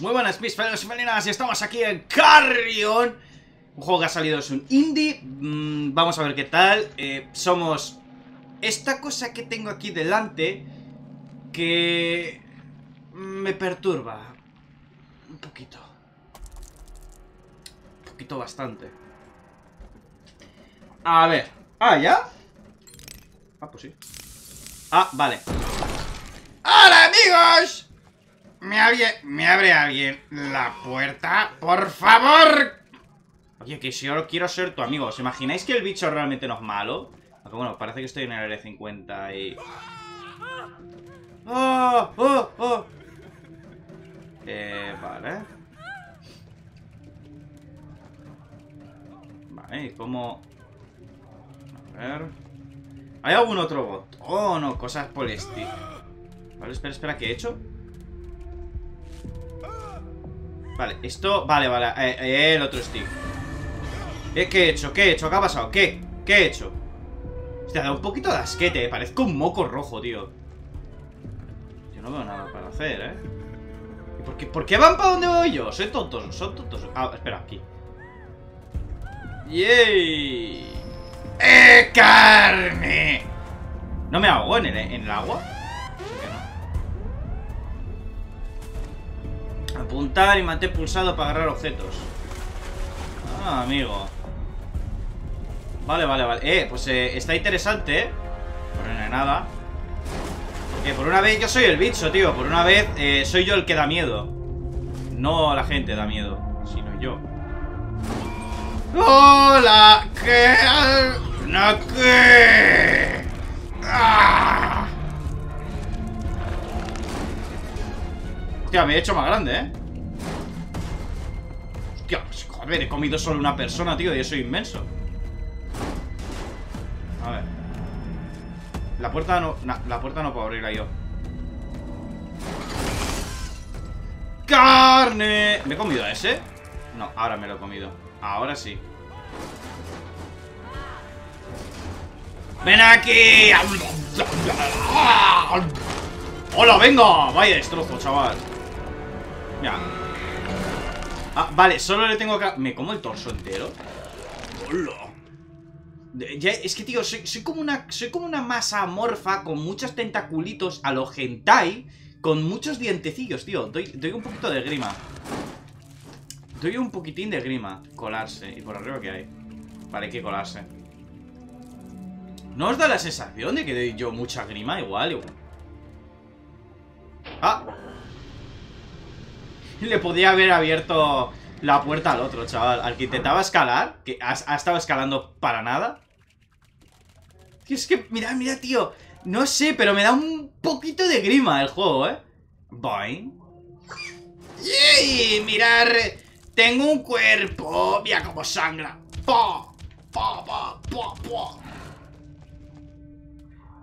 Muy buenas mis felinas y felinas, estamos aquí en Carrion. Un juego que ha salido, es un indie. Mm, Vamos a ver qué tal. Eh, Somos esta cosa que tengo aquí delante Que me perturba Un poquito. Un poquito bastante. A ver. Ah, ¿ya? Ah, pues sí. Ah, vale. ¡Hola amigos! ¿Me, abre, ¿Me alguien la puerta? ¡Por favor! Oye, que si yo quiero ser tu amigo ¿Os imagináis que el bicho realmente no es malo? Aunque bueno, parece que estoy en el L50 y... ¡Oh! ¡Oh! ¡Oh! Eh, vale Vale, ¿y cómo...? A ver... ¿Hay algún otro bot? Oh, no, cosas por el Vale, espera, espera, ¿qué he hecho? Vale, esto... Vale, vale, eh, eh, el otro stick eh, ¿Qué he hecho? ¿Qué he hecho? ¿Qué ha pasado? ¿Qué? ¿Qué he hecho? Hostia, da un poquito de asquete, eh Parezco un moco rojo, tío Yo no veo nada para hacer, ¿eh? ¿Y por qué, por qué van para donde voy yo? Soy tontos, son tontos Ah, espera, aquí ¡Yay! ¡Eh, carne! ¿No me ahogo en el, en el agua? Apuntar y mantener pulsado para agarrar objetos. Ah, amigo. Vale, vale, vale. Eh, pues eh, está interesante, ¿eh? Bueno, no nada. Porque por una vez yo soy el bicho, tío. Por una vez eh, soy yo el que da miedo. No la gente da miedo, sino yo. ¡Hola! ¿Qué? ¿No qué? ¡Ah! Hostia, me he hecho más grande, ¿eh? Hostia, pues, joder, he comido solo una persona, tío Y soy inmenso A ver La puerta no... la puerta no puedo abrirla yo ¡Carne! ¿Me he comido a ese? No, ahora me lo he comido Ahora sí ¡Ven aquí! ¡Hola, venga! Vaya destrozo, chaval ya. Ah, vale, solo le tengo que... ¿Me como el torso entero? ¡Hola! Ya, es que, tío, soy, como una, soy como una masa amorfa con muchos tentaculitos a lo hentai, con muchos dientecillos, tío. Doy, doy un poquito de grima. Doy un poquitín de grima. Colarse. ¿Y por arriba qué hay? Vale, hay que colarse. ¿No os da la sensación de que doy yo mucha grima? Igual, igual. Le podía haber abierto la puerta al otro, chaval. Al que intentaba escalar, que ha, estado escalando para nada. Tío, es que, mira, mira, tío. No sé, pero me da un poquito de grima el juego, ¿eh? Boing. ¡Yay! Mirar. Tengo un cuerpo. Mira cómo sangra. ¡Po! ¡Po, po, po, po!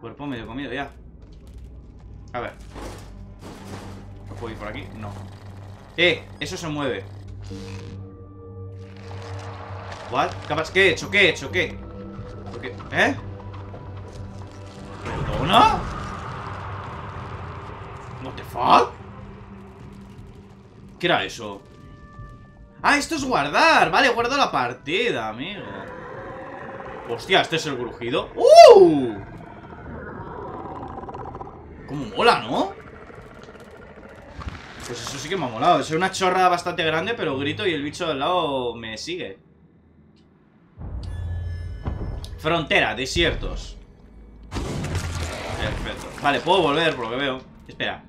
Cuerpo medio comido ya. A ver. ¿No puedo ir por aquí? No. ¡Eh! Eso se mueve. ¿What? ¿Qué he hecho? ¿Qué he hecho? ¿Qué? ¿Qué? ¿Eh? ¿Perdona? ¿What the fuck? ¿Qué era eso? ¡Ah, esto es guardar! Vale, guardo la partida, amigo Hostia, este es el grujido ¡Uh! ¿Cómo mola, no? Pues eso sí que me ha molado. Es una chorra bastante grande, pero grito y el bicho del lado me sigue. Frontera, desiertos. Perfecto. Vale, puedo volver por lo que veo. Espera.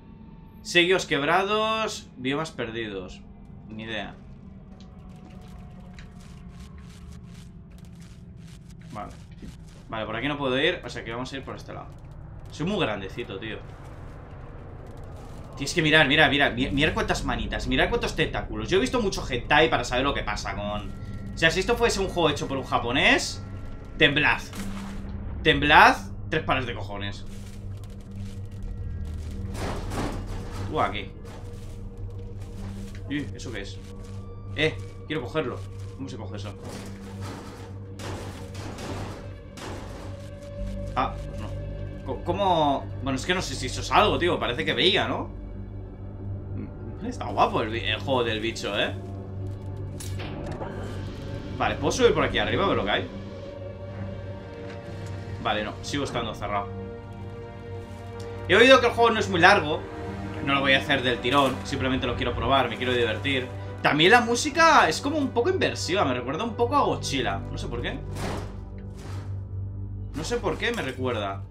Seguios quebrados, biomas perdidos. Ni idea. Vale. Vale, por aquí no puedo ir, o sea que vamos a ir por este lado. Soy muy grandecito, tío. Tienes que mirar, mira, mira, mirar cuántas manitas, mirar cuántos tentáculos. Yo he visto mucho hentai para saber lo que pasa con... O sea, si esto fuese un juego hecho por un japonés, temblad. Temblad, tres pares de cojones. Tú aquí. Uy, ¿eso qué es? Eh, quiero cogerlo. ¿Cómo se coge eso? Ah, pues no. ¿Cómo...? Bueno, es que no sé si eso es algo, tío. Parece que veía, ¿no? Está guapo el, juego del bicho, ¿eh? Vale, puedo subir por aquí arriba, ver lo que hay. Vale, no, sigo estando cerrado. He oído que el juego no es muy largo. No lo voy a hacer del tirón, simplemente lo quiero probar, me quiero divertir. También la música es como un poco inversiva, me recuerda un poco a Godzilla. No sé por qué. No sé por qué me recuerda.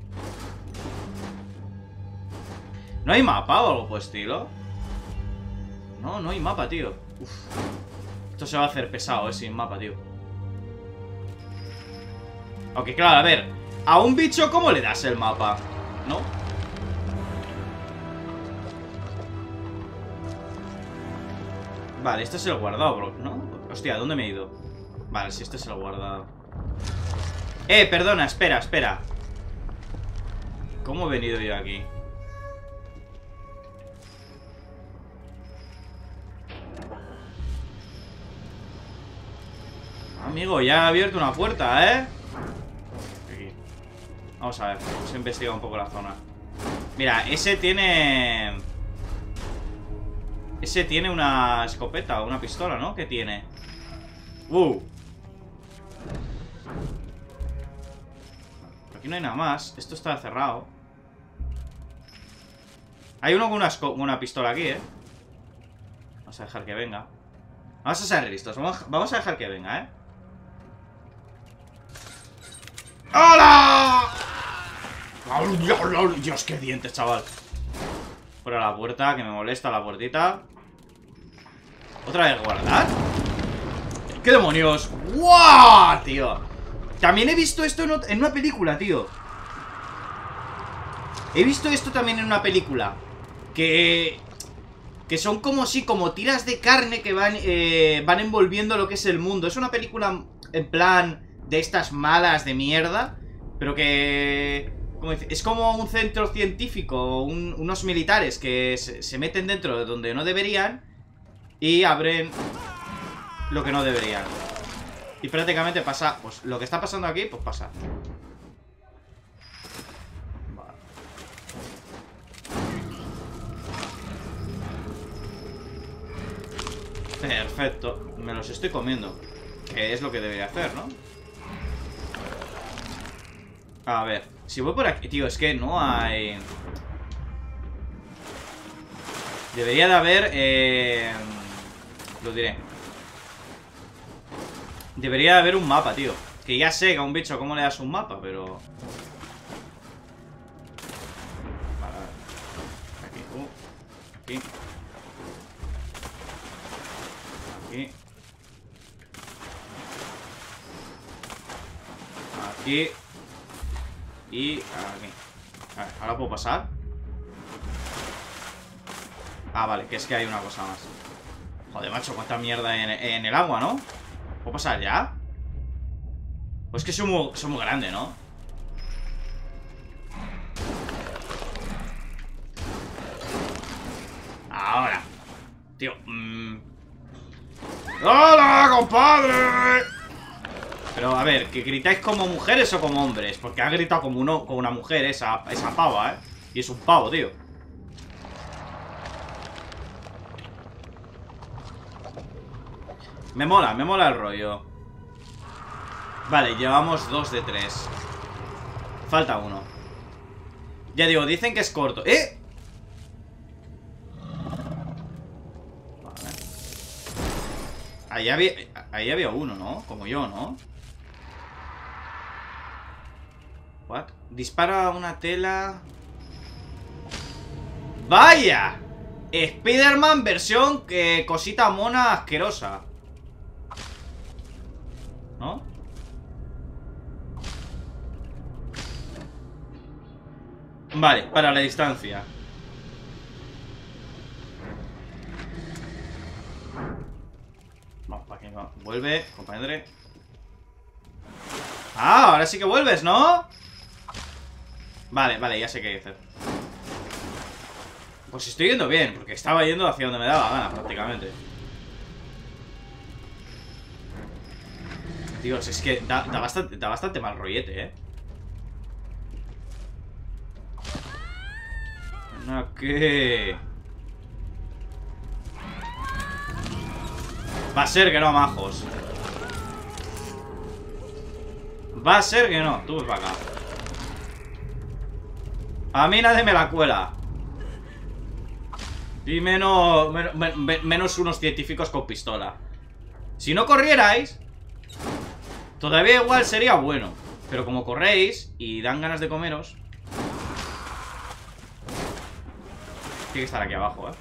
¿No hay mapa o algo por estilo? No, hay mapa, tío. Esto se va a hacer pesado, eh, sin mapa, tío. Ok, claro, a ver. A un bicho, ¿cómo le das el mapa? ¿No? Vale, este es el guardado, bro, ¿no? Hostia, ¿dónde me he ido? Vale, si este es el guardado Eh, perdona, espera, espera ¿Cómo he venido yo aquí? Amigo, ya ha abierto una puerta, ¿eh? Vamos a ver, vamos a investigar un poco la zona Mira, ese tiene... Ese tiene una escopeta, una pistola, ¿no? ¿Qué tiene? ¡Uh! Aquí no hay nada más Esto está cerrado Hay uno con una, una pistola aquí, ¿eh? Vamos a dejar que venga Vamos a ser listos Vamos a dejar que venga, ¿eh? ¡Hola! Dios, qué dientes, chaval Fuera la puerta, que me molesta la puertita ¿Otra vez guardar? ¿Qué demonios? ¡Guau, tío! También he visto esto en una película, tío He visto esto también en una película Que... Que son como si, como tiras de carne que van, eh, van envolviendo lo que es el mundo Es una película en plan de estas malas de mierda Pero que... es como un centro científico, unos militares que se meten dentro de donde no deberían y abren lo que no deberían. Y prácticamente pasa, pues lo que está pasando aquí, pues pasa. Perfecto. Me los estoy comiendo. Que es lo que debería hacer, ¿no? A ver. Si voy por aquí... Tío, es que no hay... Debería de haber... Eh... Lo diré. Debería haber un mapa, tío. Que ya sé a un bicho cómo le das un mapa, pero... Vale, Aquí, uh, aquí. Aquí. Aquí. Y aquí. A ver, ¿ahora puedo pasar? Ah, vale, que es que hay una cosa más. Joder, macho, cuánta mierda en, el agua, ¿no? ¿Puedo pasar ya? Pues que son muy, son muy grandes, ¿no? Ahora Tío mmm... ¡Hola, compadre! Pero, a ver, ¿que gritáis como mujeres o como hombres? Porque ha gritado como, uno, como una mujer esa, esa pava, ¿eh? Y es un pavo, tío Me mola, me mola el rollo Vale, llevamos dos de tres Falta uno Ya digo, dicen que es corto ¡Eh! Vale Ahí había, ahí había uno, ¿no? Como yo, ¿no? What? Dispara una tela ¡Vaya! Spider-Man versión eh, cosita mona asquerosa ¿No? Vale, para la distancia Vamos, para va. Vuelve, compañero Ah, ahora sí que vuelves, ¿no? Vale, vale, ya sé qué hacer Pues estoy yendo bien Porque estaba yendo hacia donde me daba gana prácticamente Dios, es que da, bastante, da bastante mal rollete, ¿eh? ¿qué? Va a ser que no, majos. Va a ser que no. Tú ves para acá. A mí nadie me la cuela. Y menos, menos unos científicos con pistola. Si no corrierais, todavía igual sería bueno. Pero como corréis y dan ganas de comeros... Tiene que estar aquí abajo, ¿eh?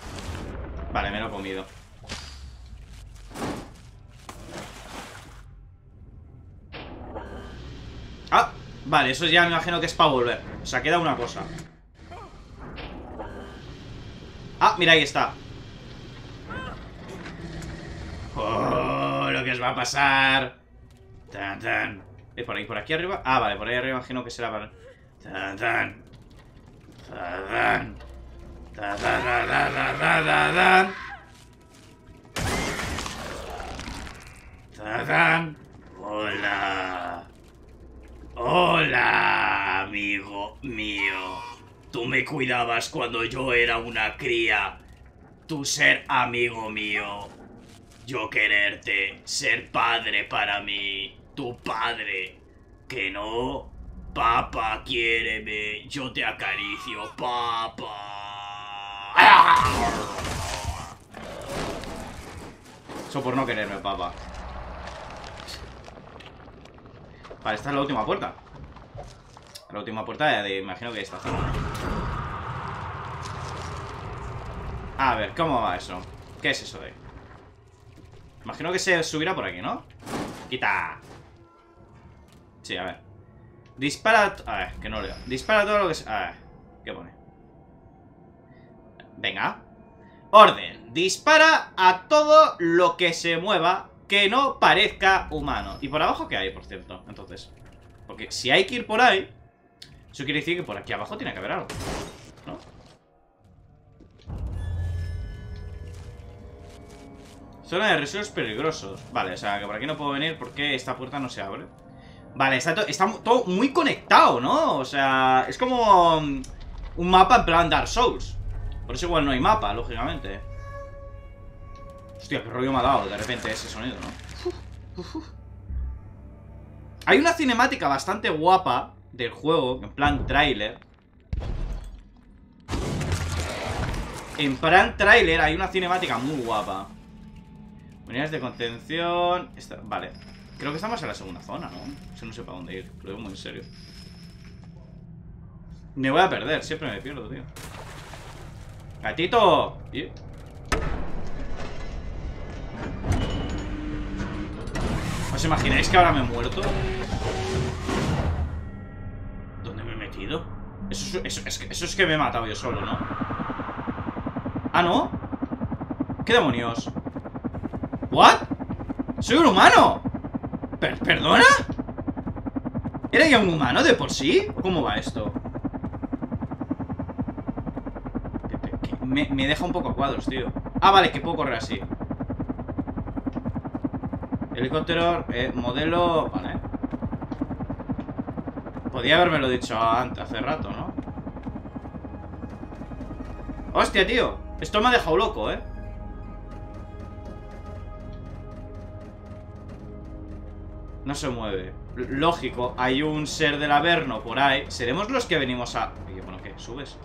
Vale, me lo he comido. Ah, vale, eso ya me imagino que es para volver. O sea, queda una cosa. Ah, mira, ahí está. Oh, lo que os va a pasar. Tan, tan. ¿Es por ahí, por aquí arriba? Ah, vale, por ahí arriba imagino que será para... Tan Tan, tan Tan, tan, tan. Hola Hola, amigo mío. Tú me cuidabas cuando yo era una cría. Tú ser amigo mío. Yo quererte, ser padre para mí. Tu padre. Que no. Papá, quiéreme. Yo te acaricio, papá. Eso por no quererme, papá. Vale, esta es la última puerta. La última puerta de, imagino que esta zona. A ver, ¿cómo va eso? ¿Qué es eso de? Imagino que se subirá por aquí, ¿no? ¡Quita! Sí, a ver. Dispara... A ver, que no leo. Dispara todo lo que... A ver, ¿qué pone? Venga. Orden. Dispara a todo lo que se mueva que no parezca humano. ¿Y por abajo qué hay, por cierto? Entonces. Porque si hay que ir por ahí, eso quiere decir que por aquí abajo tiene que haber algo. ¿No? Zona de residuos peligrosos. Vale, o sea, que por aquí no puedo venir porque esta puerta no se abre. Vale, está, está todo muy conectado, ¿no? O sea, es como um, un mapa en plan Dark Souls. Por eso igual no hay mapa, lógicamente. Hostia, qué rollo me ha dado de repente ese sonido, ¿no? Hay una cinemática bastante guapa del juego, en plan tráiler. En plan tráiler hay una cinemática muy guapa. Unidades de contención... Vale. Creo que estamos en la segunda zona, ¿no? no sé para dónde ir. Lo digo muy en serio. Me voy a perder. Siempre me pierdo, tío. ¡Gatito! ¿Os imagináis que ahora me he muerto? ¿Dónde me he metido? Eso, es, que, me he matado yo solo, ¿no? ¿Ah, no? ¿Qué demonios? ¿What? ¡Soy un humano! ¿Perdona? ¿Era ya un humano de por sí? ¿Cómo va esto? Me, me deja un poco a cuadros, tío Ah, vale, que puedo correr así Helicóptero, eh, modelo... Vale. Podía haberme dicho antes, hace rato, ¿no? ¡Hostia, tío! Esto me ha dejado loco, ¿eh? No se mueve. Lógico, hay un ser del Averno por ahí. ¿Seremos los que venimos a...? Oye, bueno, ¿qué? ¿Subes?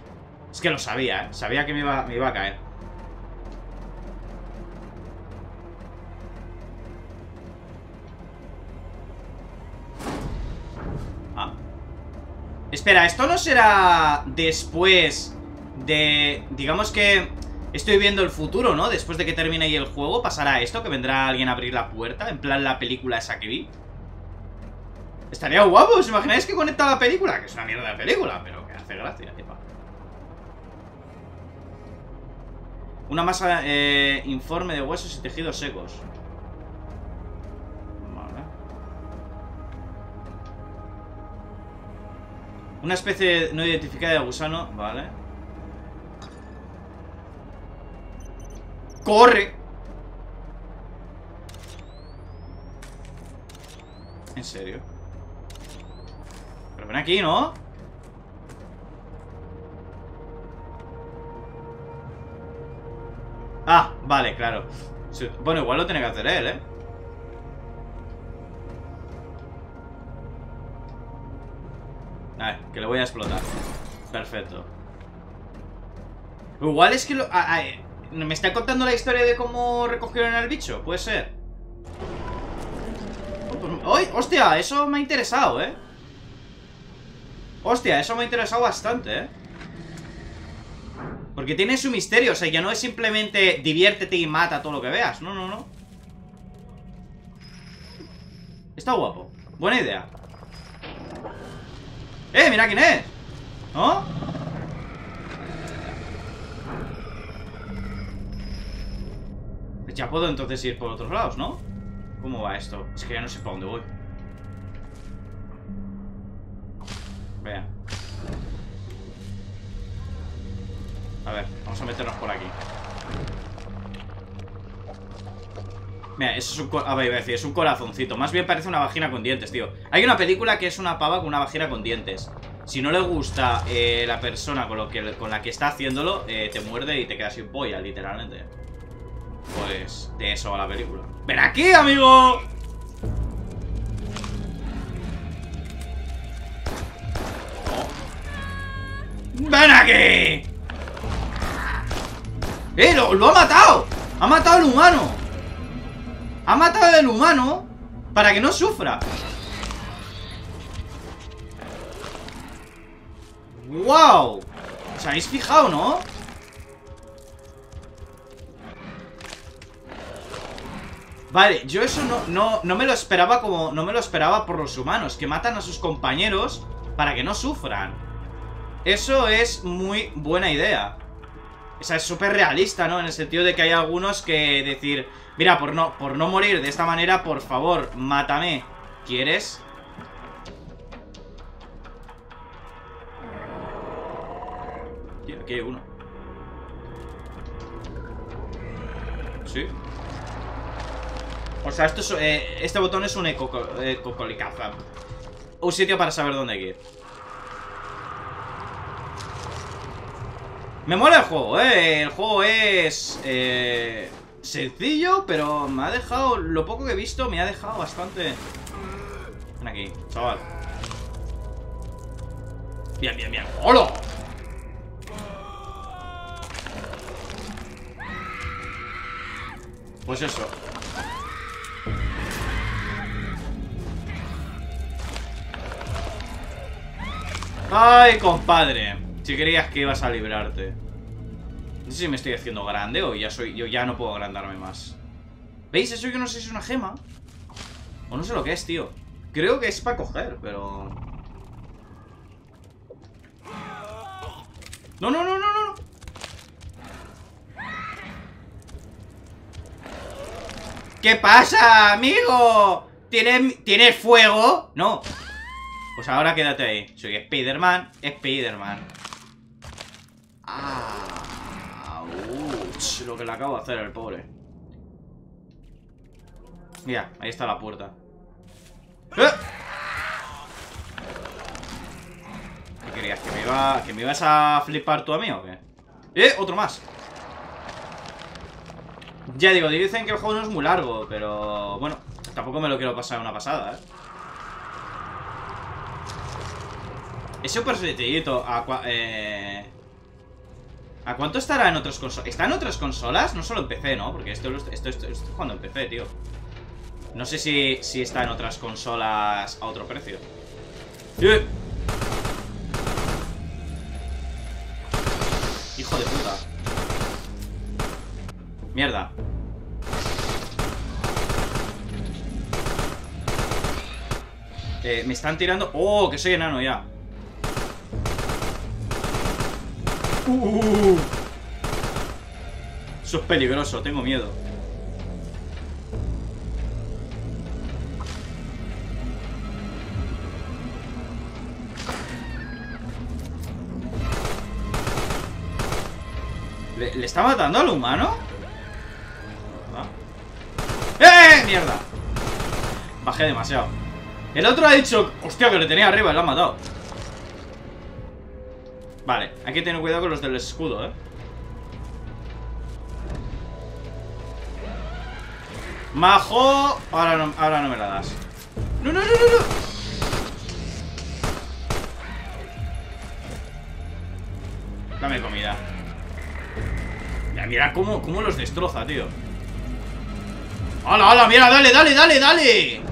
Es que lo sabía, ¿eh? Sabía que me iba, me iba a caer. Espera, ¿esto no será después de... Digamos que estoy viendo el futuro, ¿no? Después de que termine ahí el juego, ¿pasará esto? ¿Que vendrá alguien a abrir la puerta? En plan la película esa que vi Estaría guapo, ¿os imagináis que conecta la película? Que es una mierda de película, pero que hace gracia, Una masa eh, informe de huesos y tejidos secos Una especie no identificada de gusano, vale. ¡Corre! ¿En serio? Pero ven aquí, ¿no? Ah, vale, claro Bueno, igual lo tiene que hacer él, ¿eh? Que le voy a explotar Perfecto Igual es que lo... ¿Me está contando la historia de cómo recogieron al bicho? Puede ser ¡Ay! ¡Hostia! Eso me ha interesado, ¿eh? Hostia, eso me ha interesado bastante, ¿eh? Porque tiene su misterio, o sea, ya no es simplemente diviértete y mata todo lo que veas. No, no, no. Está guapo. Buena idea. ¡Eh! ¡Mira quién es! ¿No? Ya puedo entonces ir por otros lados, ¿no? ¿Cómo va esto? Es que ya no sé para dónde voy. Vea. A ver, vamos a meternos por aquí. Mira, eso es un... A ver, iba a decir, es un corazoncito. Más bien parece una vagina con dientes, tío. Hay una película que es una pava con una vagina con dientes. Si no le gusta eh, la persona con, lo que, con la que está haciéndolo, eh, te muerde y te quedas sin polla, literalmente. Pues de eso va la película. ¡Ven aquí, amigo! ¡Ven aquí! ¡Eh! Lo, ha matado! ¡Ha matado al humano! ¡Ha matado al humano! Para que no sufra ¡Wow! ¿Os habéis fijado, no? Vale, yo eso no, no, no me lo esperaba como... No me lo esperaba por los humanos Que matan a sus compañeros para que no sufran Eso es muy buena idea O sea, es súper realista, ¿no? En el sentido de que hay algunos que decir Mira, por no, por no morir de esta manera, por favor, mátame ¿Quieres? Tío, aquí hay uno ¿Sí? O sea, esto es, eh, este botón es un ecocolicaza. Un sitio para saber dónde ir. Me mola el juego, eh. El juego es... Eh, sencillo, pero me ha dejado... Lo poco que he visto me ha dejado bastante... Ven aquí, chaval. Bien, bien, bien. ¡Hola! Pues eso. Ay, compadre Si creías que ibas a librarte No sé si me estoy haciendo grande O ya soy, yo ya no puedo agrandarme más ¿Veis? Eso yo no sé si es una gema O no sé lo que es, tío Creo que es para coger, pero... No, no, no, no, no ¿Qué pasa, amigo? ¿Tiene, ¿Tiene fuego? No pues ahora quédate ahí. Soy Spider-Man, Spider-Man. Ah, lo que le acabo de hacer el pobre. Mira, ahí está la puerta. ¡Eh! ¿Qué querías? ¿Que me, iba, ¿Que me ibas a flipar tú a mí o qué? ¡Eh! Otro más. Ya digo, dicen que el juego no es muy largo, pero bueno, tampoco me lo quiero pasar una pasada, ¿eh? Es súper sencillito. ¿A, eh... ¿A cuánto estará en otras consolas? ¿Está en otras consolas? No solo en PC, ¿no? Porque esto, esto, esto, estoy jugando en PC, tío. No sé si, si está en otras consolas a otro precio. Hijo de puta. Mierda. Eh, me están tirando... ¡Oh! Que soy enano ya. Uh. Eso es peligroso, tengo miedo. ¿Le, está matando al humano? ¡Eh! ¡Mierda! Bajé demasiado. El otro ha dicho... Hostia, que le tenía arriba, lo ha matado. Vale, hay que tener cuidado con los del escudo, ¿eh? Majo. Ahora no, ahora no me la das. No, no, no, no, no. Dame comida. Mira, mira cómo, cómo los destroza, tío. ¡Hala, hala! Mira, dale, dale, dale, dale.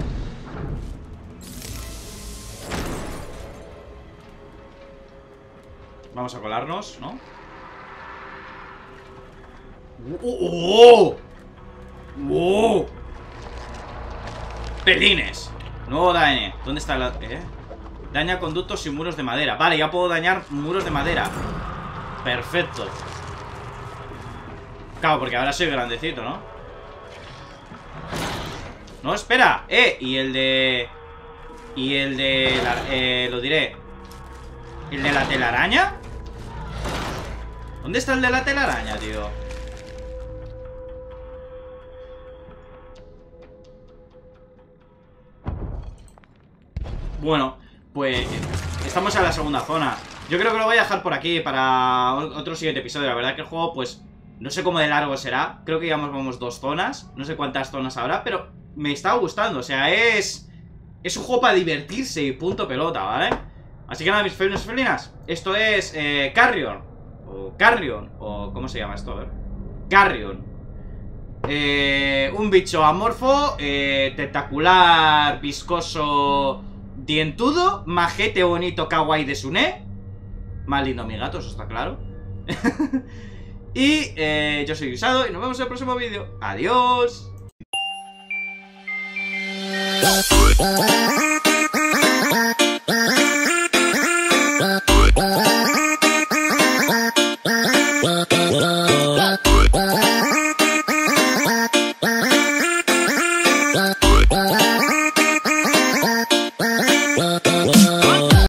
Vamos a colarnos, ¿no? ¡Oh! ¡Oh! ¡Oh! Pelines Nuevo daño ¿Dónde está la...? ¿Eh? Daña conductos y muros de madera Vale, ya puedo dañar muros de madera Perfecto Claro, porque ahora soy grandecito, ¿no? No, espera Eh, y el de... Y el de... eh, lo diré ¿El de la telaraña? ¿Dónde está el de la telaraña, tío? Bueno, pues estamos en la segunda zona. Yo creo que lo voy a dejar por aquí para otro siguiente episodio. La verdad que el juego, pues, no sé cómo de largo será. Creo que ya vamos dos zonas. No sé cuántas zonas habrá, pero me está gustando. O sea, es... Es un juego para divertirse y punto pelota, ¿vale? Así que nada, mis felinos y felinas Esto es eh, Carrion Carrion, o ¿cómo se llama esto? A Carrion eh, Un bicho amorfo eh, Tentacular, viscoso Dientudo, majete bonito, kawaii de Sune. Más lindo mi gato, eso está claro. y eh, yo soy Usado y nos vemos en el próximo vídeo. ¡Adiós!